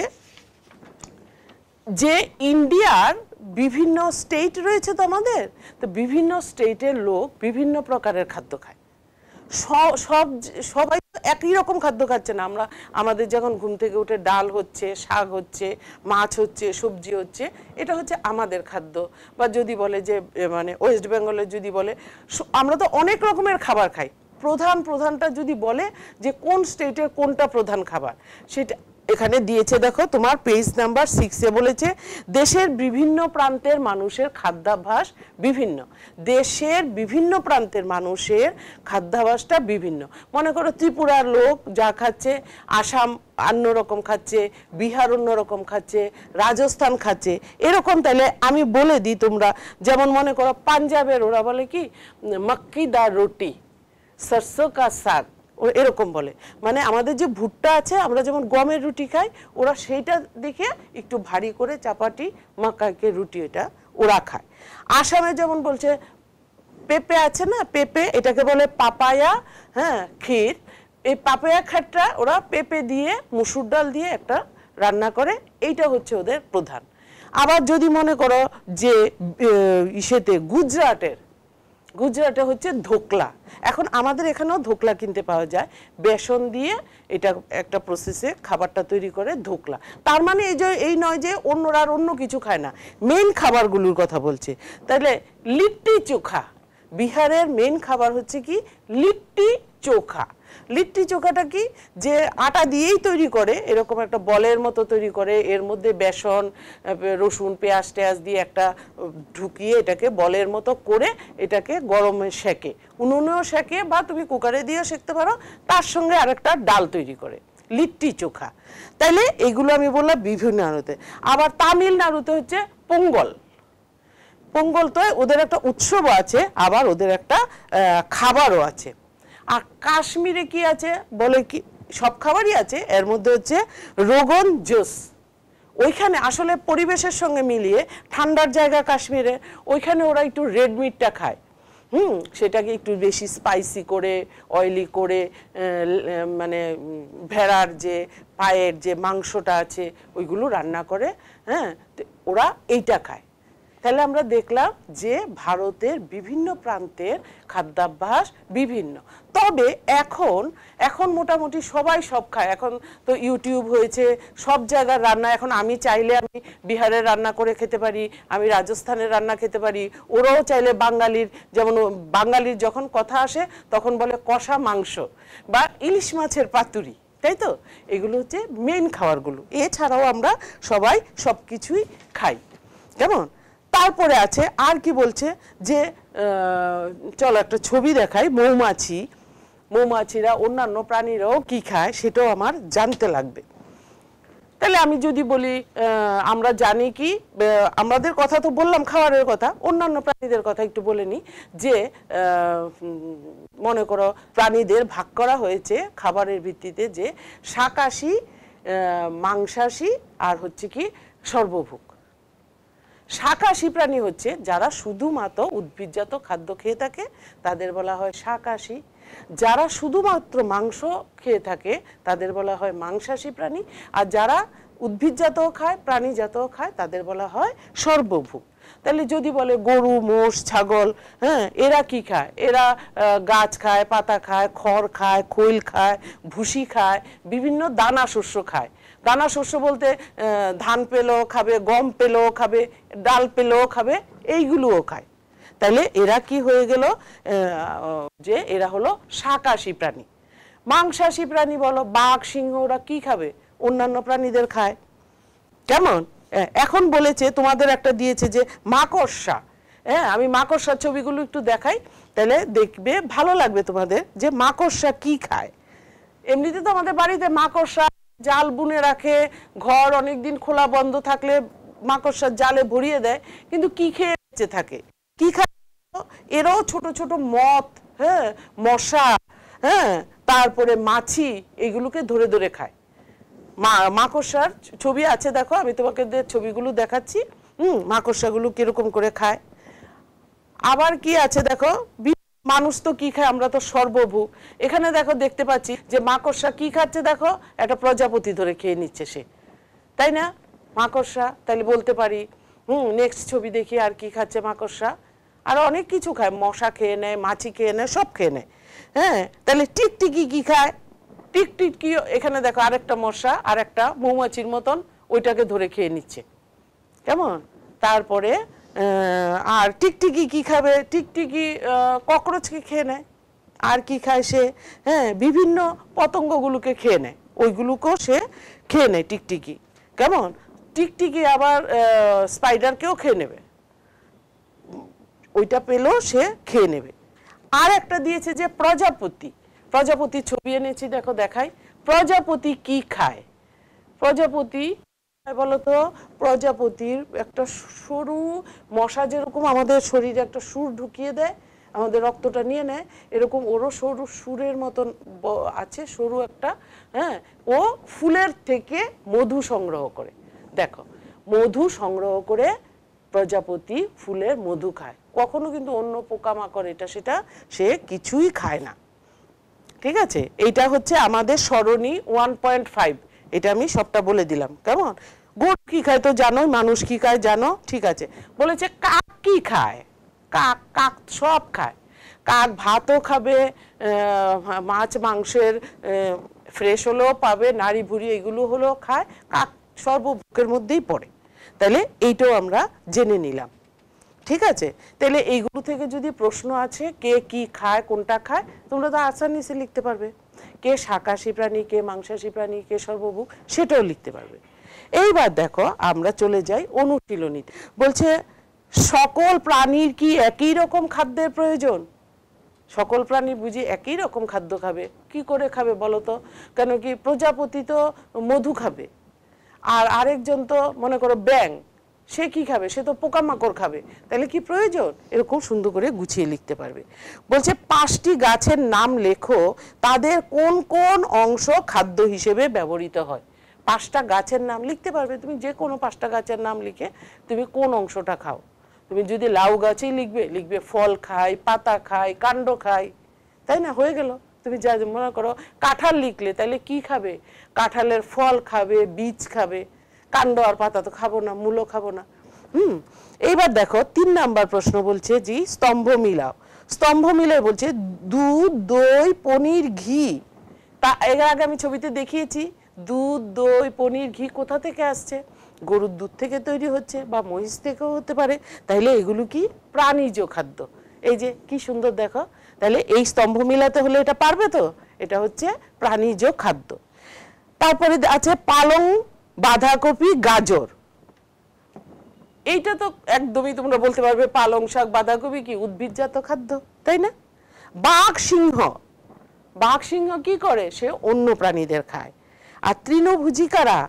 যে ইন্ডিয়ার বিভিন্ন স্টেট রয়েছে তো আমাদের, তো বিভিন্ন স্টেটের লোক বিভিন্ন প্রকারের খাদ্য খায়। সব সবাই একই রকম খাদ্য খাচ্ছে না। আমরা, আমাদের যখন ঘুম থেকে উঠে ডাল হচ্ছে, শাক হচ্ছে, মাছ হচ্ছে, সবজি হচ্ছে, এটা হচ্ছে আমাদের খাদ্য। বা যদি বলে যে মানে ওয়েস্ট বেঙ্গলে যদি বলে আমরা তো অনেক রকমের খাবার খাই। প্রধান, প্রধানটা যদি বলে যে কোন স্টেটের কোনটা প্রধান খাবার, সেটা এখানে দিয়েছে, দেখো, তোমার পেজ নাম্বার সিক্সে বলেছে, দেশের বিভিন্ন প্রান্তের মানুষের খাদ্যাভ্যাস বিভিন্ন। দেশের বিভিন্ন প্রান্তের মানুষের খাদ্যাভ্যাসটা বিভিন্ন। মনে করো ত্রিপুরার লোক যা খাচ্ছে, আসাম অন্যরকম খাচ্ছে, বিহার অন্যরকম খাচ্ছে, রাজস্থান খাচ্ছে, এরকম তাহলে আমি বলে দিই তোমরা, যেমন মনে করো পাঞ্জাবের ওরা বলে কি, মাক্কি দা রুটি সরষো কা শাক ও এরকম বলে। মানে আমাদের যে ভুট্টা আছে, আমরা যেমন গমের রুটি খাই, ওরা সেইটা দেখে একটু ভারী করে চাপাটি মাকাকে রুটি এটা ওরা খায়। আসামে যেমন বলছে, পেঁপে আছে না, পেঁপে, এটাকে বলে পাপায়া হ্যাঁ ক্ষীর। এই পাপায়া খাটটা ওরা পেঁপে দিয়ে, মুসুর ডাল দিয়ে একটা রান্না করে, এইটা হচ্ছে ওদের প্রধান। আবার যদি মনে করো যে ইসেতে গুজরাটের গুজরাটে হচ্ছে ধোকলা। এখন আমাদের এখানেও ধোকলা কিনতে পাওয়া যায়। বেসন দিয়ে এটা একটা প্রসেসে খাবারটা তৈরি করে ধোকলা। তার মানে এই যে, এই নয় যে অন্যরা আর অন্য কিছু খায় না। মেন খাবারগুলোর কথা বলছে। তাহলে লিট্টি চোখা। বিহারের মেন খাবার হচ্ছে কি? লিট্টি চোখা। লিট্টি চোখাটা কি? যে আটা দিয়েই তৈরি করে, এরকম একটা বলের মতো তৈরি করে, এর মধ্যে বেসন রসুন, পেঁয়াজ টেয়াজ দিয়ে একটা ঢুকিয়ে এটাকে বলের মতো করে এটাকে গরমে সেকে। উনুনেও সেকে বা তুমি কুকারে দিয়েও সেকতে পারো, তার সঙ্গে আরেকটা ডাল তৈরি করে, লিট্টি চোখা। তাইলে এগুলো আমি বললাম বিভিন্ন নাড়ুতে। আবার তামিলনাড়ুতে হচ্ছে পোঙ্গল। পোঙ্গল তো ওদের একটা উৎসব আছে, আবার ওদের একটা খাবারও আছে। আর কাশ্মীরে কি আছে? বলে কি, সব খাবারই আছে, এর মধ্যে হচ্ছে রোগন জুস। ওইখানে আসলে পরিবেশের সঙ্গে মিলিয়ে ঠান্ডার জায়গা কাশ্মীরে, ওইখানে ওরা একটু রেড মিটটা খায়। হুম, সেটাকে একটু বেশি স্পাইসি করে অয়েলি করে মানে ভেড়ার যে পায়ের যে মাংসটা আছে, ওইগুলো রান্না করে হ্যাঁ ওরা এইটা খায়। তাহলে আমরা দেখলাম যে ভারতের বিভিন্ন প্রান্তের খাদ্যাভ্যাস বিভিন্ন। তবে এখন এখন মোটামুটি সবাই সব খায়। এখন তো ইউটিউব হয়েছে, সব জায়গার রান্না। এখন আমি চাইলে আমি বিহারের রান্না করে খেতে পারি, আমি রাজস্থানের রান্না খেতে পারি। ওরাও চাইলে বাঙালির, যেমন বাঙালির যখন কথা আসে, তখন বলে কষা মাংস বা ইলিশ মাছের পাতুরি, তাই তো? এগুলো হচ্ছে মেন খাবারগুলো। এছাড়াও আমরা সবাই সব কিছুই খাই। কেমন? তারপরে আছে, আর কি বলছে যে চলো একটা ছবি দেখাই, মৌমাছি। মৌমাছিরা অন্যান্য প্রাণীরাও কি খায় সেটাও আমার জানতে লাগবে। তাহলে আমি যদি বলি আমরা জানি কি আমাদের কথা তো বললাম, খাবারের কথা, অন্যান্য প্রাণীদের কথা একটু বলে নিই যে মনে করো প্রাণীদের ভাগ করা হয়েছে খাবারের ভিত্তিতে যে শাকাশি মাংসাশী, আর হচ্ছে কি সর্বভুক শাকাশী প্রাণী হচ্ছে যারা শুধুমাত্র উদ্ভিদজাত খাদ্য খেয়ে থাকে, তাদের বলা হয় শাকাশী যারা শুধুমাত্র মাংস খেয়ে থাকে, তাদের বলা হয় মাংসাশী প্রাণী আর যারা উদ্ভিদজাত খায়, প্রাণীজাত খায়, তাদের বলা হয় সর্বভুক তাহলে যদি বলে গরু, মোষ, ছাগল হ্যাঁ এরা কি খায়? এরা গাছ খায়, পাতা খায়, খড় খায়, খৈল খায়, ভুসি খায়, বিভিন্ন দানা শস্য খায়। দানা শস্য বলতে ধান পেলেও খাবে, গম পেলেও খাবে, ডাল পেলেও খাবে, এইগুলোও খায়। তাহলে এরা কি হয়ে গেল? যে এরা হলো শাকাশী প্রাণী। মাংসাশী প্রাণী বলো, বাঘ, সিংহ, ওরা কি খাবে? অন্যান্য প্রাণীদের খায়। কেমন? এখন বলেছে, তোমাদের একটা দিয়েছে যে মাকড়সা। হ্যাঁ আমি মাকড়সার ছবিগুলো একটু দেখাই তাহলে দেখবে, ভালো লাগবে তোমাদের যে মাকড়সা কি খায়। এমনিতে তো আমাদের বাড়িতে মাকড়সা জাল বুনে রাখে, ঘর অনেক দিন খোলা বন্ধ থাকলে মাকড়সার জালে ভরিয়ে দেয়, কিন্তু কি খেয়ে বেঁচে থাকে? কি খায়? এরাও ছোট ছোট মথ হ্যাঁ মশা হ্যাঁ তারপরে মাছি, এগুলোকে ধরে ধরে খায়। মা, মাকড়সার ছবি আছে, দেখো, আমি তোমাকে ছবিগুলো দেখাচ্ছি, হুম, মাকড়সাগুলো কীরকম করে খায়। আবার কি আছে, দেখো মানুষ তো কি খায়, আমরা তো সর্বভূ। এখানে দেখো, দেখতে পাচ্ছি যে মাকড়সা কি খাচ্ছে দেখো, একটা প্রজাপতি ধরে খেয়ে নিচ্ছে সে। তাই না? মাকড়সা তাহলে বলতে পারি। হুম নেক্সট ছবি দেখি আর কি খাচ্ছে মাকড়সা। আর অনেক কিছু খায়, মশা খেয়ে নেয়, মাছি খেয়ে নেয়, সব খেয়ে নেয়। হ্যাঁ তাহলে টিকটিকি কি খায়? টিকটিকি, এখানে দেখো আরেকটা মশা আর একটা মৌমাছির মতন, ওইটাকে ধরে খেয়ে নিচ্ছে। কেমন? তারপরে আর টিকটিকি কি খাবে? টিকটিকি ককরোচকে খেয়ে নেয়। আর কি খায় সে? হ্যাঁ বিভিন্ন পতঙ্গগুলোকে খেয়ে নেয়। ওইগুলোকেও সে খেয়ে নেয় টিকটিকি। কেমন? টিকটিকি আবার স্পাইডারকেও খেয়ে নেবে। ওইটা পেলেও সে খেয়ে নেবে। আর একটা দিয়েছে যে প্রজাপতি। প্রজাপতির ছবি এনেছি, দেখো দেখাই। প্রজাপতি কি খায়? প্রজাপতি বলতো, প্রজাপতির একটা সরু মশা যেরকম আমাদের শরীরে একটা সুর ঢুকিয়ে দেয়, আমাদের রক্তটা নিয়ে নেয়, এরকম ওরও সরু সুরের মতন আছে, সরু একটা হ্যাঁ ও ফুলের থেকে মধু সংগ্রহ করে। দেখো, মধু সংগ্রহ করে প্রজাপতি ফুলের মধু খায়। কখনো কিন্তু অন্য পোকামাকড় এটা সেটা সে কিছুই খায় না। ঠিক আছে? এইটা হচ্ছে আমাদের সরণি ওয়ান পয়েন্ট ফাইভ এটা আমি সবটা বলে দিলাম, কেমন? গরু কি খায় তো জানোই, মানুষ কি খায় জানো? ঠিক আছে। বলেছে কাক কি খায়? কাক কাক সব খায়। কাক ভাতও খাবে মাছ, মাংসের ফ্রেশ হলেও পাবে, নাড়ি ভুড়ি এগুলো হলেও খায়, কাক সর্বভুকের মধ্যেই পড়ে। তাহলে এইটাও আমরা জেনে নিলাম। ঠিক আছে? তাহলে এইগুলো থেকে যদি প্রশ্ন আছে, কে কি খায়, কোনটা খায়, তোমরা তো আসানিসে লিখতে পারবে। কে শাকাশী প্রাণী, কে মাংসাশী প্রাণী, কে সর্বভুক সেটাও লিখতে পারবে। এইবার দেখো, আমরা চলে যাই অনুশীলনীতে। বলছে, সকল প্রাণীর কি একই রকম খাদ্যের প্রয়োজন? সকল প্রাণী বুঝি একই রকম খাদ্য খাবে। কি করে খাবে বলো তো? কেন কি প্রজাপতি তো মধু খাবে। আর আরেকজন তো, মনে করো ব্যাং সে কি খাবে? সে তো পোকামাকড় খাবে। তাহলে কি প্রয়োজন? এরকম সুন্দর করে গুছিয়ে লিখতে পারবে। বলছে, পাঁচটি গাছের নাম লেখো, তাদের কোন কোন অংশ খাদ্য হিসেবে ব্যবহৃত হয়? পাঁচটা গাছের নাম লিখতে পারবে। তুমি যে কোনো পাঁচটা গাছের নাম লিখে তুমি কোন অংশটা খাও? তুমি যদি লাউ গাছেই লিখবে লিখবে ফল খায় পাতা খায় কাণ্ড খায় তাই না? হয়ে গেল। তুমি যা মনে করো, কাঁঠাল লিখলে তাহলে কি খাবে? কাঁঠালের ফল খাবে, বীজ খাবে। কাণ্ড আর পাতা তো খাব না, মূলও খাব না। হুম, এইবার দেখো তিন নাম্বার প্রশ্ন বলছে জি স্তম্ভ মিলাও। স্তম্ভ মিলে বলছে দুধ, দই, পনির, ঘি। তা এর আগে আমি ছবিতে দেখিয়েছি, দুধ, দই, পনির, ঘি কোথা থেকে আসছে? গরুর দুধ থেকে তৈরি হচ্ছে বা মহিষ থেকেও হতে পারে। তাহলে এগুলো কি? প্রাণীজ খাদ্য। এই যে কি সুন্দর দেখো। তাহলে এই স্তম্ভ মিলাতে হলে এটা পারবে তো? এটা হচ্ছে প্রাণীজ খাদ্য। তারপরে আছে পালং বাঁধাকপি, গাজর। এইটা তো একদমই তোমরা বলতে পারবে পালং শাক, বাঁধাকপি কি উদ্ভিদজাত খাদ্য, তাই না? বাঘ সিংহ। বাঘ সিংহ কি করে? সে অন্য প্রাণীদের খায়। আর তৃণভোজী কারা?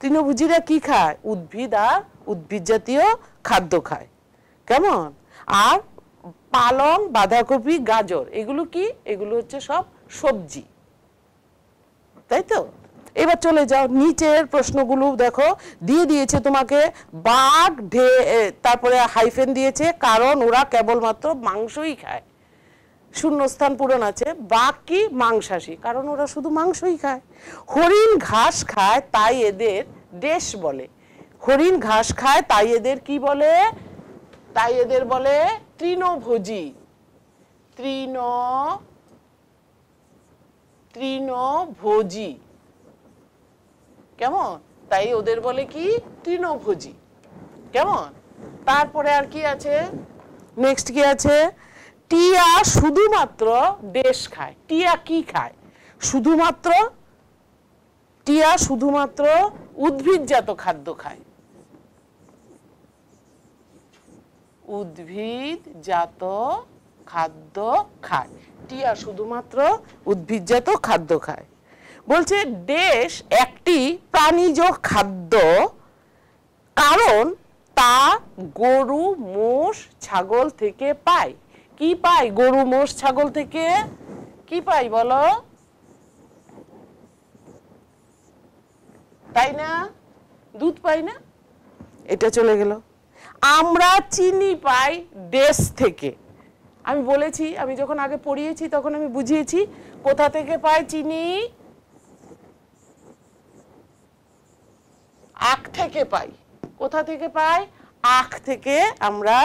তৃণভোজীরা কি খায়? উদ্ভিদ আর উদ্ভিদ জাতীয় খাদ্য খায়। কেমন? আর পালং, বাঁধাকপি, গাজর, এগুলো কি? এগুলো হচ্ছে সব সবজি। তাই তো? এবার চলে যাও, নিচের প্রশ্নগুলো দেখো। দিয়ে দিয়েছে তোমাকে বাঘ ঢে তারপরে হাইফেন দিয়েছে, কারণ ওরা কেবলমাত্র মাংসই খায়। শূন্যস্থান পূরণ আছে, বাঘ কি মাংসাশী, কারণ ওরা শুধু মাংসই খায়। হরিণ ঘাস খায়, তাই এদের দেশ বলে। হরিণ ঘাস খায়, তাই এদের কি বলে? তাই এদের বলে তৃণভোজী। তৃণ, তৃণভোজী। কেমন? তাই ওদের বলে কি? তৃণভোজী। কেমন? তারপরে আর কি আছে? নেক্সট কি আছে? টিয়া শুধুমাত্র দেশ খায়। টিয়া কি খায়? শুধুমাত্র টিয়া শুধুমাত্র উদ্ভিদজাত খাদ্য খায়। উদ্ভিদজাত খাদ্য খায়। টিয়া শুধুমাত্র উদ্ভিদজাত খাদ্য খায়। বলছে দেশ একটি প্রাণীজ খাদ্য। কারণ তা গরু, মোষ, ছাগল থেকে পায়। কি পায় গরু, মোষ, ছাগল থেকে? কি পাই বলো? তাই না? দুধ পাই না? এটা চলে গেল। আমরা চিনি পাই দেশ থেকে। আমি বলেছি, আমি যখন আগে পড়িয়েছি, তখন আমি বুঝিয়েছি, কোথা থেকে পাই চিনি? আখ থেকে পাই। কোথা থেকে পাই? আখ থেকে আমরা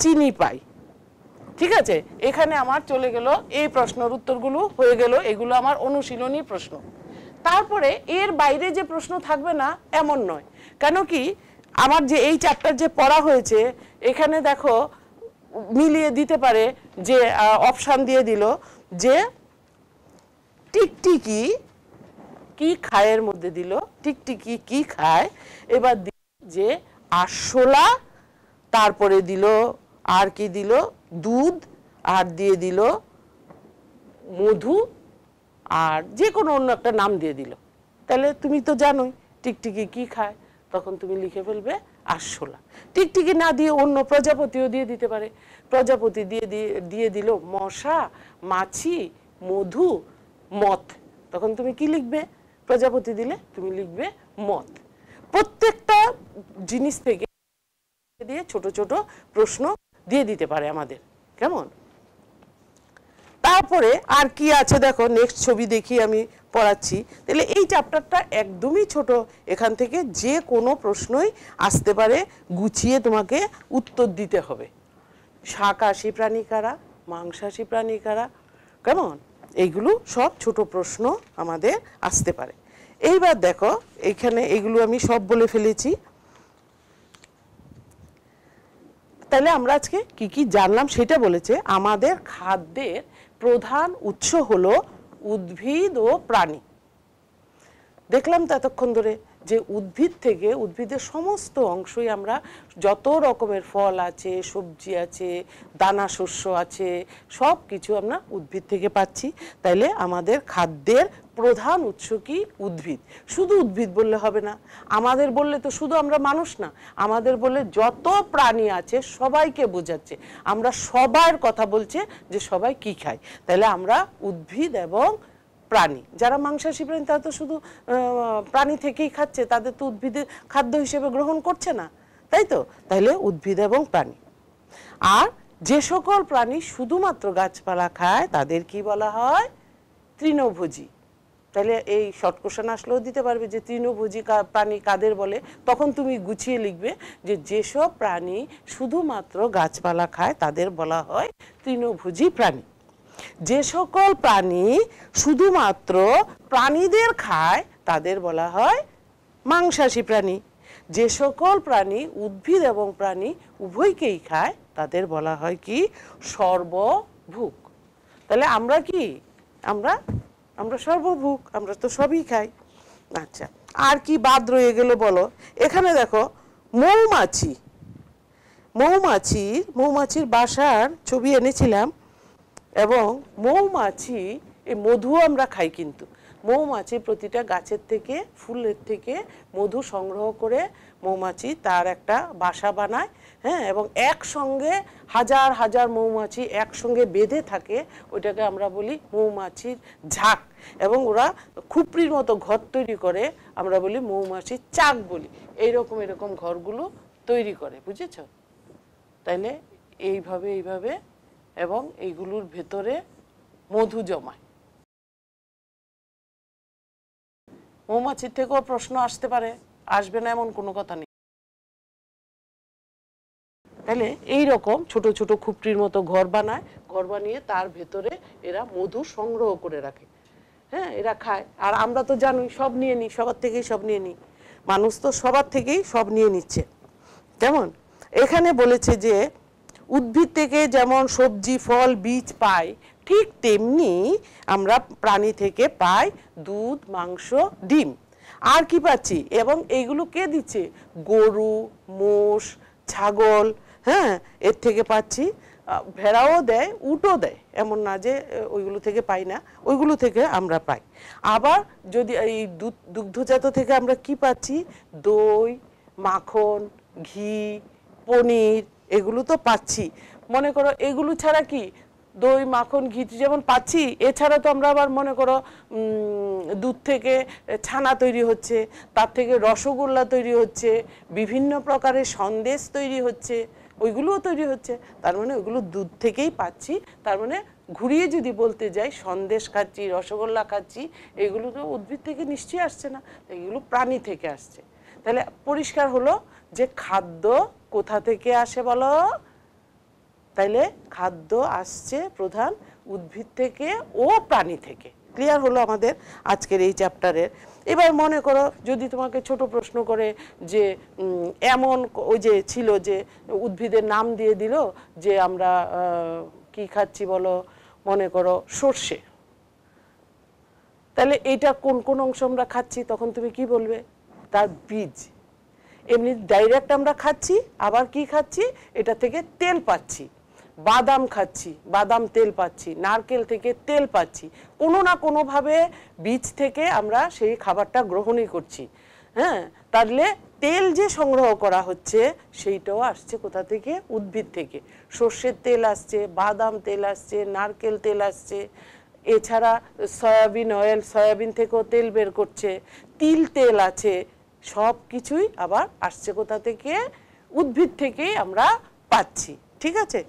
চিনি পাই। ঠিক আছে? এখানে আমার চলে গেল এই প্রশ্নের উত্তরগুলো, হয়ে গেল এগুলো আমার অনুশীলনী প্রশ্ন। তারপরে এর বাইরে যে প্রশ্ন থাকবে না, এমন নয়। কেন কি? আমার যে এই চ্যাপ্টার যে পড়া হয়েছে, এখানে দেখো মিলিয়ে দিতে পারে যে অপশান দিয়ে দিল যে, টিকটিকি কি খায়ের মধ্যে দিল? টিকটিকি কি খায়? এবার যে আরশোলা তারপরে দিল আর কি দিল? দুধ আর দিয়ে দিল মধু আর যে কোনো অন্য একটা নাম দিয়ে দিল। তাহলে তুমি তো জানোই টিকটিকি কি খায়। তখন তুমি লিখে ফেলবে আরশোলা টিকটিকি না দিয়ে অন্য প্রজাপতিও দিয়ে দিতে পারে। প্রজাপতি দিয়ে দিয়ে দিল মশা, মাছি, মধু, মথ। তখন তুমি কি লিখবে? প্রজাপতি দিলে তুমি লিখবে মত। প্রত্যেকটা জিনিস থেকে দিয়ে ছোট ছোট প্রশ্ন দিয়ে দিতে পারে আমাদের। কেমন? তারপরে আর কি আছে দেখো নেক্সট ছবি দেখি আমি পড়াচ্ছি। তাহলে এই চ্যাপ্টারটা একদমই ছোট। এখান থেকে যে কোনো প্রশ্নই আসতে পারে, গুছিয়ে তোমাকে উত্তর দিতে হবে। শাকাশী প্রাণী কারা? মাংসাশী প্রাণী কারা? কেমন? এইগুলো সব ছোট প্রশ্ন আমাদের আসতে পারে। এইবার দেখো, এখানে এগুলো আমি সব বলে ফেলেছি। তাহলে আমরা আজকে কি কি জানলাম সেটা বলেছে। আমাদের খাদ্যের প্রধান উৎস হলো উদ্ভিদ ও প্রাণী। দেখলাম তো এতক্ষণ ধরে যে উদ্ভিদ থেকে উদ্ভিদের সমস্ত অংশই আমরা যত রকমের ফল আছে, সবজি আছে, দানা শস্য আছে সব কিছু আমরা উদ্ভিদ থেকে পাচ্ছি। তাইলে আমাদের খাদ্যের প্রধান উৎস কি? উদ্ভিদ। শুধু উদ্ভিদ বললে হবে না। আমাদের বললে তো শুধু আমরা মানুষ না, আমাদের বললে যত প্রাণী আছে সবাইকে বোঝাচ্ছে। আমরা সবার কথা বলছে যে সবাই কি খায়। তাহলে আমরা উদ্ভিদ এবং প্রাণী। যারা মাংসাশী প্রাণী, তারা তো শুধু প্রাণী থেকেই খাচ্ছে। তাদের তো উদ্ভিদের খাদ্য হিসেবে গ্রহণ করছে না। তাই তো? তাহলে উদ্ভিদ এবং প্রাণী। আর যে সকল প্রাণী শুধুমাত্র গাছপালা খায়, তাদের কি বলা হয়? তৃণভোজী। তাহলে এই শর্ট কোশ্চেন আসলেও দিতে পারবে যে তৃণভোজী প্রাণী কাদের বলে? তখন তুমি গুছিয়ে লিখবে যে যেসব প্রাণী শুধুমাত্র গাছপালা খায়, তাদের বলা হয় তৃণভোজী প্রাণী। যে সকল প্রাণী শুধুমাত্র প্রাণীদের খায়, তাদের বলা হয় মাংসাশী প্রাণী। যে সকল প্রাণী উদ্ভিদ এবং প্রাণী উভয়কেই খায়, তাদের বলা হয় কি? সর্বভুক তাহলে আমরা কি? আমরা আমরা সর্বভুক আমরা তো সবই খাই। আচ্ছা আর কি বাদ রয়ে গেল বলো? এখানে দেখো, মৌমাছি। মৌমাছির মৌমাছির বাসার ছবি এনেছিলাম এবং মৌমাছি, এই মধু আমরা খাই কিন্তু। মৌমাছি প্রতিটা গাছের থেকে, ফুলের থেকে মধু সংগ্রহ করে মৌমাছি তার একটা বাসা বানায়। হ্যাঁ এবং একসঙ্গে হাজার হাজার মৌমাছি একসঙ্গে বেঁধে থাকে, ওইটাকে আমরা বলি মৌমাছির ঝাঁক। এবং ওরা খুপড়ির মতো ঘর তৈরি করে, আমরা বলি মৌমাছির চাক বলি। এইরকম এরকম ঘরগুলো তৈরি করে, বুঝেছ? তাইলে এইভাবে এইভাবে এবং এইগুলোর ভেতরে মধু জমায়। মৌমাছির থেকেও প্রশ্ন আসতে পারে, আসবে না এমন কোনো কথা নেই। তাহলে এই রকম ছোট ছোট খুপটির মতো ঘর বানায়। ঘর বানিয়ে তার ভেতরে এরা মধু সংগ্রহ করে রাখে। হ্যাঁ এরা খায়। আর আমরা তো জানি সব নিয়ে নিই, সবার থেকেই সব নিয়ে নিই। মানুষ তো সবার থেকেই সব নিয়ে নিচ্ছে। কেমন এখানে বলেছে যে উদ্ভিদ থেকে যেমন সবজি, ফল, বীজ পাই, ঠিক তেমনি আমরা প্রাণী থেকে পাই দুধ, মাংস, ডিম। আর কি পাচ্ছি? এবং এইগুলো কে দিচ্ছে? গরু, মোষ, ছাগল। হ্যাঁ এর থেকে পাচ্ছি ভেড়াও দেয়, উটও দেয়। এমন না যে ওইগুলো থেকে পাই না, ওইগুলো থেকে আমরা পাই। আবার যদি এই দুগ্ধজাত থেকে আমরা কি পাচ্ছি? দই, মাখন, ঘি, পনির, এগুলো তো পাচ্ছি। মনে করো, এগুলো ছাড়া কি? দই, মাখন, ঘি যেমন পাচ্ছি, এছাড়া তো আমরা আবার মনে করো দুধ থেকে ছানা তৈরি হচ্ছে, তার থেকে রসগোল্লা তৈরি হচ্ছে, বিভিন্ন প্রকারের সন্দেশ তৈরি হচ্ছে। ওইগুলোও তৈরি হচ্ছে। তার মানে ওইগুলো দুধ থেকেই পাচ্ছি। তার মানে ঘুরিয়ে যদি বলতে যাই, সন্দেশ খাচ্ছি, রসগোল্লা খাচ্ছি, এগুলো তো উদ্ভিদ থেকে নিশ্চয়ই আসছে না। এগুলো প্রাণী থেকে আসছে। তাহলে পরিষ্কার হলো যে খাদ্য কোথা থেকে আসে বলো? তাইলে খাদ্য আসছে প্রধান উদ্ভিদ থেকে ও প্রাণী থেকে। ক্লিয়ার হলো আমাদের আজকের এই চ্যাপ্টারের এবার মনে করো যদি তোমাকে ছোট প্রশ্ন করে যে এমন ওই যে ছিল যে উদ্ভিদের নাম দিয়ে দিল যে আমরা কি খাচ্ছি বলো? মনে করো সর্ষে। তাহলে এইটা কোন কোন অংশ আমরা খাচ্ছি? তখন তুমি কি বলবে? তার বীজ। এমনি ডাইরেক্ট আমরা খাচ্ছি, আবার কি খাচ্ছি? এটা থেকে তেল পাচ্ছি। বাদাম খাচ্ছি, বাদাম তেল পাচ্ছি, নারকেল থেকে তেল পাচ্ছি। কোনো না কোনোভাবে বীজ থেকে আমরা সেই খাবারটা গ্রহণই করছি। হ্যাঁ তাহলে তেল যে সংগ্রহ করা হচ্ছে, সেইটাও আসছে কোথা থেকে? উদ্ভিদ থেকে। সর্ষের তেল আসছে, বাদাম তেল আসছে, নারকেল তেল আসছে। এছাড়া সয়াবিন অয়েল, সয়াবিন থেকেও তেল বের করছে। তিল তেল আছে, সব কিছুই আবার আসছে কোথা থেকে? উদ্ভিদ থেকেই আমরা পাচ্ছি, ঠিক আছে?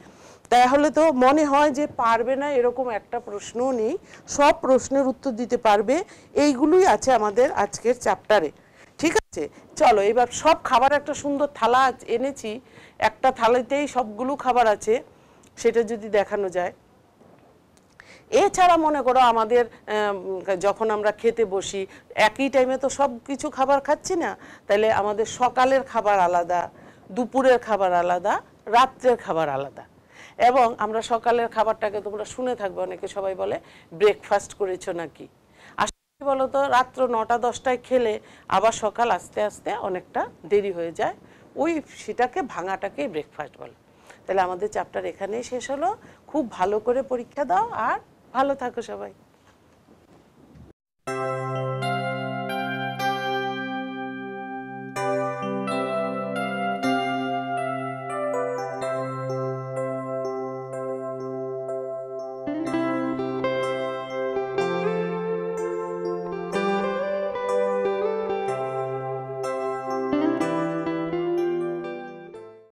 তাহলে তো মনে হয় যে পারবে না এরকম একটা প্রশ্নও নেই। সব প্রশ্নের উত্তর দিতে পারবে। এইগুলোই আছে আমাদের আজকের চ্যাপ্টারে ঠিক আছে? চলো, এবার সব খাবার একটা সুন্দর থালা এনেছি। একটা থালাতেই সবগুলো খাবার আছে, সেটা যদি দেখানো যায়। এছাড়া মনে করো আমাদের যখন আমরা খেতে বসি, একই টাইমে তো সব কিছু খাবার খাচ্ছি না। তাহলে আমাদের সকালের খাবার আলাদা, দুপুরের খাবার আলাদা, রাত্রের খাবার আলাদা। এবং আমরা সকালের খাবারটাকে তোমরা শুনে থাকবে, অনেকে সবাই বলে ব্রেকফাস্ট করেছ নাকি? আসলে বলতো, রাত্র নটা, দশটায় খেলে আবার সকাল আস্তে আস্তে অনেকটা দেরি হয়ে যায়। ওই সেটাকে, ভাঙাটাকেই ব্রেকফাস্ট বলে। তাহলে আমাদের চ্যাপ্টার এখানেই শেষ হলো। খুব ভালো করে পরীক্ষা দাও আর ভালো থাকো সবাই।